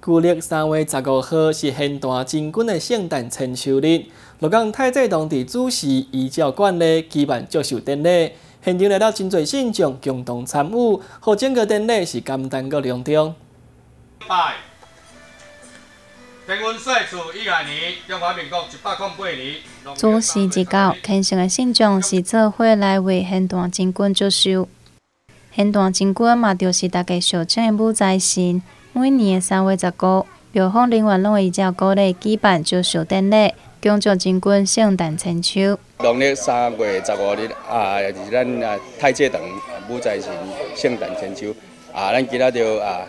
旧历三月十五号是现代真君的圣诞千秋日，鹿港太子当地主事依照惯例举办祝寿典礼，现场来到真侪信众共同参与，和整个典礼是简单个隆重。拜，天文岁数一百年，中华民国一百零八年。主事一到，虔诚的信众是做伙来为现代真君祝寿。现代真君嘛，就是大家俗称的武财神。每年的三月十五，庙方人员拢会照鼓励举办。祝寿典礼，恭祝真君圣诞千秋。农历三月十五日啊，是咱啊太岁堂武财神圣诞千秋啊，咱今仔就啊，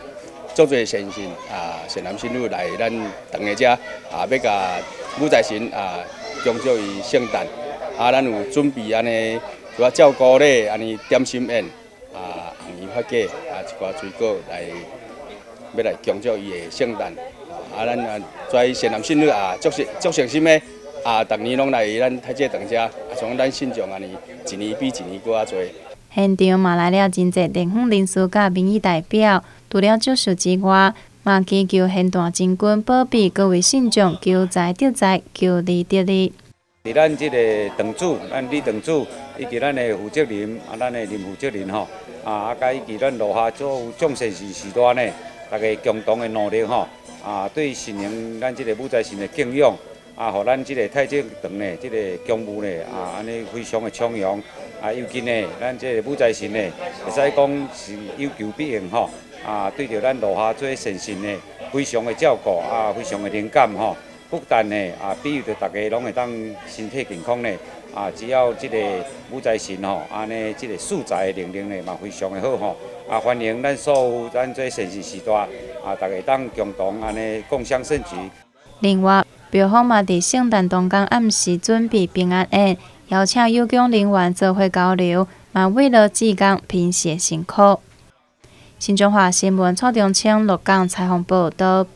足侪先生啊，善男信女来咱堂的遮啊，要甲武财神啊，恭祝伊圣诞啊，咱有准备安尼，就照鼓励安尼点心宴啊，红衣发粿啊，一寡水果来。要来庆祝伊的圣诞，啊，咱啊在善男信女啊，足是足诚心的啊，逐年拢来咱太济堂遮，啊，从咱信众安尼一年比一年搁较多。现场嘛来了真济地方人士甲民意代表，除了祝寿之外，嘛祈求现大真君保庇各位信众求财得财，求利得利。伫咱即个堂主，咱李堂主以及咱的负责人，啊，咱的林负责人吼，啊，啊，甲以及咱楼下做众善事时段呢。大家共同的努力吼，啊，对神灵咱这个武财神的敬仰，啊，互咱这个太极堂呢，这个公务呢，啊，安尼非常的昌扬，啊，尤其呢，咱这个武财神呢，会使讲是有求必应吼，啊，对着咱楼下做神神呢，非常的照顾，啊，非常的灵感吼，不但呢，啊，比如着大家拢会当身体健康呢，啊，只要即个武财神吼，安尼即个素材的能力呢，嘛非常的好吼。啊，欢迎咱所有咱这城市时代啊，大家当共同安尼共享盛举。另外，标方嘛伫圣诞当天暗时准备平安宴，邀请有功人员做伙交流，嘛为了志工拼写辛苦。新中华新闻蔡中清鹿港采访报道。